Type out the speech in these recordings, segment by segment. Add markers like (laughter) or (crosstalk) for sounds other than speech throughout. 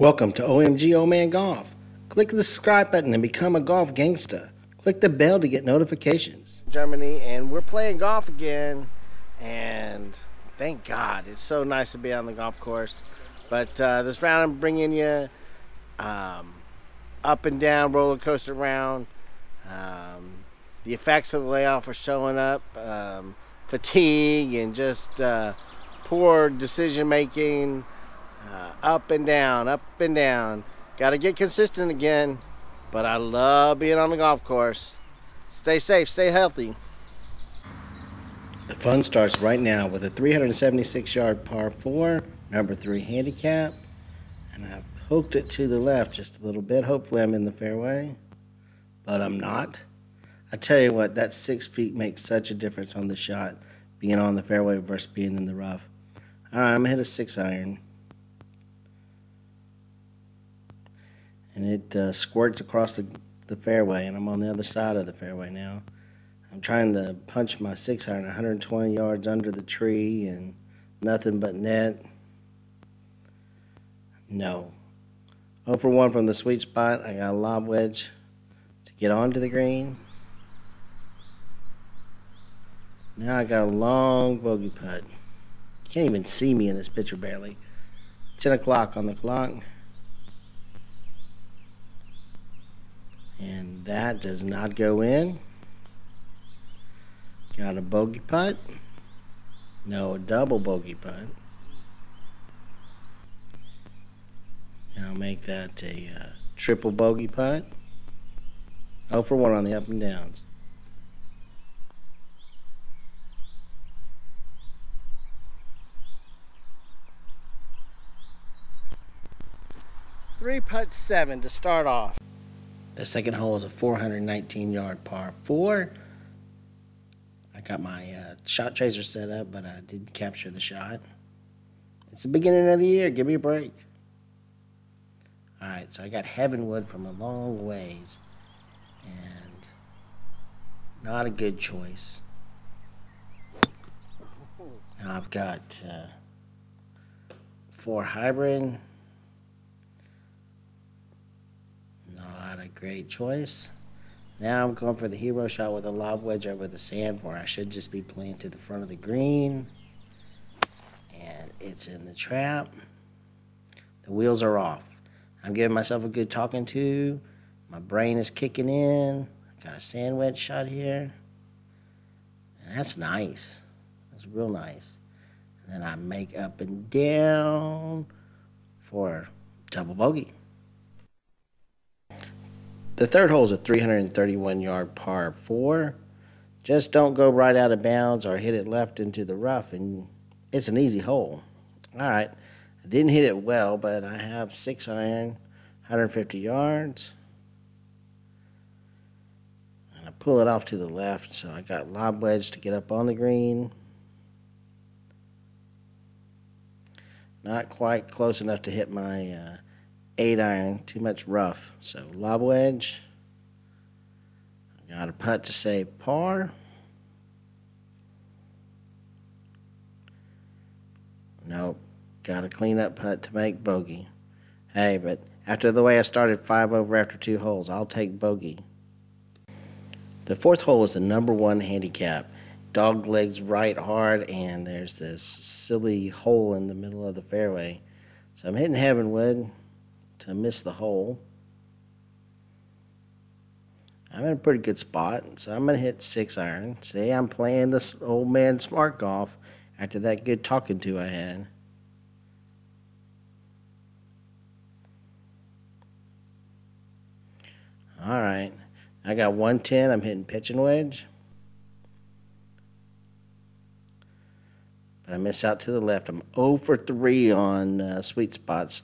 Welcome to OMG Old Man Golf. Click the subscribe button and become a golf gangsta. Click the bell to get notifications. Germany, and we're playing golf again. And thank God, it's so nice to be on the golf course. But uh, this round, I'm bringing you um, up and down roller coaster round. Um, the effects of the layoff are showing up. Um, fatigue and just uh, poor decision making. Uh, up and down, up and down. Got to get consistent again. But I love being on the golf course. Stay safe, stay healthy. The fun starts right now with a 376 yard par 4, number 3 handicap. And I've hooked it to the left just a little bit. Hopefully, I'm in the fairway, but I'm not. I tell you what, that six feet makes such a difference on the shot, being on the fairway versus being in the rough. All right, I'm gonna hit a six iron. And it uh, squirts across the, the fairway, and I'm on the other side of the fairway now. I'm trying to punch my six iron 120 yards under the tree and nothing but net. No. 0 for 1 from the sweet spot. I got a lob wedge to get onto the green. Now I got a long bogey putt. You can't even see me in this picture barely. 10 o'clock on the clock. And that does not go in. Got a bogey putt. No, a double bogey putt. Now make that a uh, triple bogey putt. Oh for 1 on the up and downs. Three putt seven to start off. The second hole is a 419 yard par four. I got my uh, shot tracer set up, but I didn't capture the shot. It's the beginning of the year. Give me a break. All right, so I got Heavenwood from a long ways, and not a good choice. Now I've got uh, four hybrid. A great choice. Now I'm going for the hero shot with a lob wedge over the sand where I should just be playing to the front of the green. And it's in the trap. The wheels are off. I'm giving myself a good talking to. My brain is kicking in. Got a sand wedge shot here. And that's nice. That's real nice. And then I make up and down for double bogey. The third hole is a 331 yard par four. Just don't go right out of bounds or hit it left into the rough, and it's an easy hole. All right, I didn't hit it well, but I have six iron, 150 yards. And I pull it off to the left, so I got lob wedge to get up on the green. Not quite close enough to hit my uh, eight iron, too much rough. So lob wedge. Got a putt to save par. Nope. Got a clean up putt to make bogey. Hey, but after the way I started five over after two holes, I'll take bogey. The fourth hole is the number one handicap. Dog legs right hard, and there's this silly hole in the middle of the fairway. So I'm hitting Heavenwood to miss the hole. I'm in a pretty good spot, so I'm going to hit six iron. See, I'm playing this old man smart golf after that good talking to I had. All right. I got 110. I'm hitting pitching wedge. But I miss out to the left. I'm 0 for 3 on uh, sweet spots.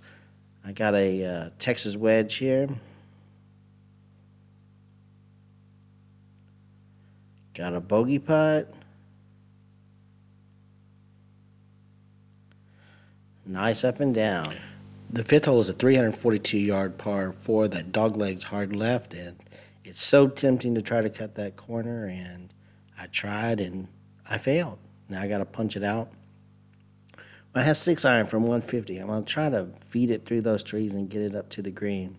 I got a uh, Texas wedge here. Got a bogey putt. Nice up and down. The fifth hole is a 342 yard par four that dog legs hard left, and it's so tempting to try to cut that corner. And I tried and I failed. Now I got to punch it out. I have six iron from 150. I'm going to try to feed it through those trees and get it up to the green.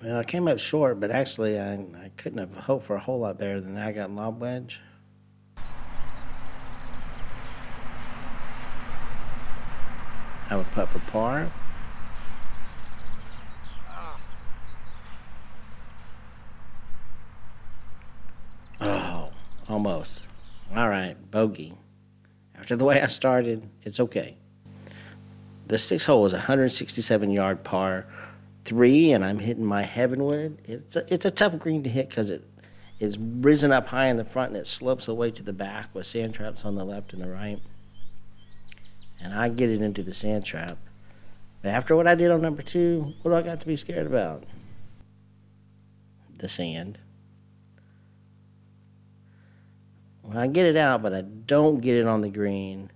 Well, I came up short, but actually I, I couldn't have hoped for a whole lot better than that. I got lob wedge. I would putt for par. Oh, almost. All right, bogey. After the way I started, it's okay. The sixth hole was 167 yard par three, and I'm hitting my heavenwood. It's a, it's a tough green to hit because it is risen up high in the front and it slopes away to the back with sand traps on the left and the right. And I get it into the sand trap. But after what I did on number two, what do I got to be scared about? The sand. Well, I get it out, but I don't get it on the green.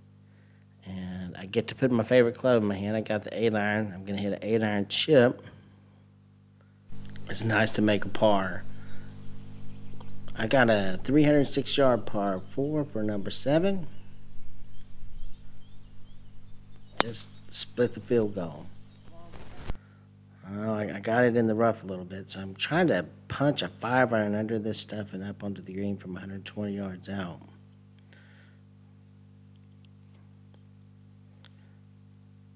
And I get to put my favorite club in my hand. I got the 8 iron. I'm going to hit an 8 iron chip. It's nice to make a par. I got a 306 yard par 4 for number 7. Just split the field goal. Oh, I got it in the rough a little bit, so I'm trying to punch a 5 iron under this stuff and up onto the green from 120 yards out.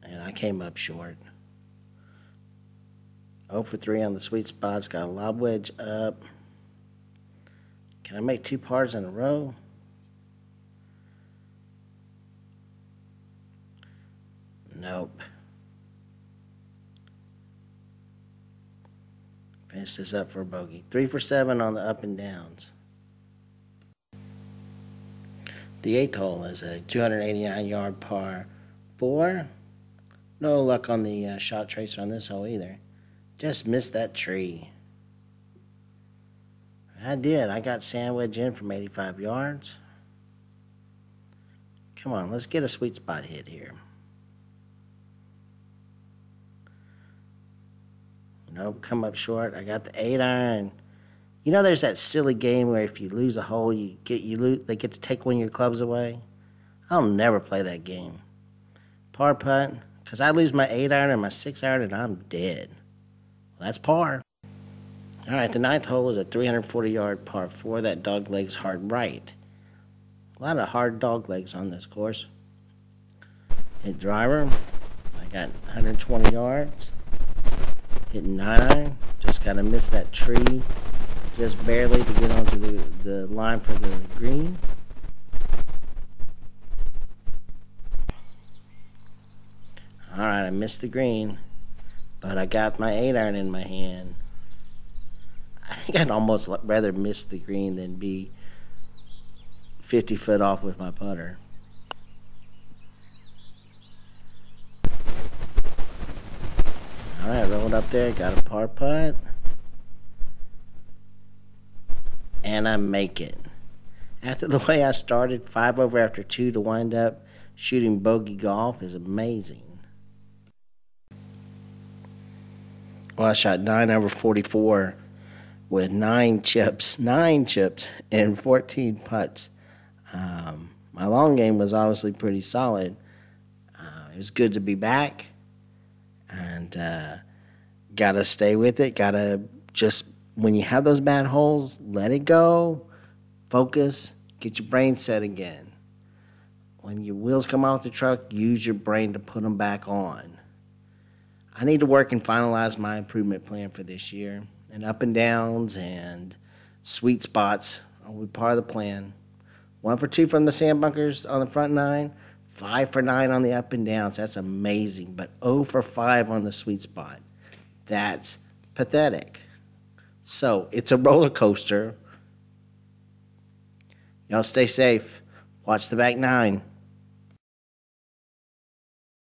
And I came up short. 0 for 3 on the sweet spots. Got a lob wedge up. Can I make two pars in a row? Nope. Finish this up for a bogey. Three for seven on the up and downs. The eighth hole is a 289 yard par four. No luck on the uh, shot tracer on this hole either. Just missed that tree. I did. I got sand wedge in from 85 yards. Come on, let's get a sweet spot hit here. Nope, come up short. I got the eight iron. You know, there's that silly game where if you lose a hole, you get you lose. They get to take one of your clubs away. I'll never play that game. Par putt, because I lose my eight iron and my six iron, and I'm dead. Well, that's par. All right, the ninth hole is a 340 yard par four that dog legs hard right. A lot of hard dog legs on this course. Hit driver. I got 120 yards. Hitting nine. Just kind of missed that tree just barely to get onto the, the line for the green. All right, I missed the green, but I got my eight iron in my hand. I think I'd almost rather miss the green than be 50 foot off with my putter. All right, up there, got a par putt. And I make it. After the (laughs) way I started, five over after two to wind up shooting bogey golf is amazing. Well, I shot nine over 44 with nine chips, nine chips, and 14 putts. Um, my long game was obviously pretty solid. Uh, it was good to be back, and uh, gotta stay with it. Gotta just when you have those bad holes, let it go, focus, get your brain set again. When your wheels come off the truck, use your brain to put them back on. I need to work and finalize my improvement plan for this year and up and downs and sweet spots will be part of the plan. One for two from the sand bunkers on the front nine, five for nine on the up and downs. That's amazing. But 0 for five on the sweet spot. That's pathetic. So it's a roller coaster. Y'all stay safe. Watch the back nine.